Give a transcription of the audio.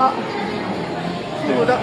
好。辛苦的